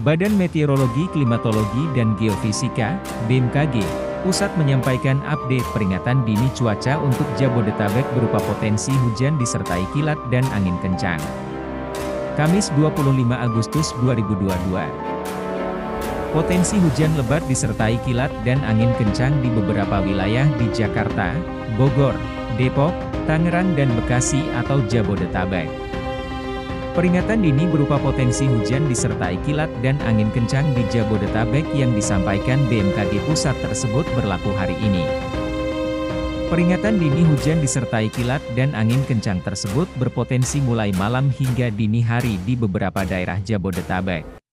Badan Meteorologi, Klimatologi, dan Geofisika, BMKG, Pusat menyampaikan update peringatan dini cuaca untuk Jabodetabek berupa potensi hujan disertai kilat dan angin kencang. Kamis 25 Agustus 2022 Potensi hujan lebat disertai kilat dan angin kencang di beberapa wilayah di Jakarta, Bogor, Depok, Tangerang dan Bekasi atau Jabodetabek. Peringatan dini berupa potensi hujan disertai kilat dan angin kencang di Jabodetabek yang disampaikan BMKG Pusat tersebut berlaku hari ini. Peringatan dini hujan disertai kilat dan angin kencang tersebut berpotensi mulai malam hingga dini hari di beberapa daerah Jabodetabek.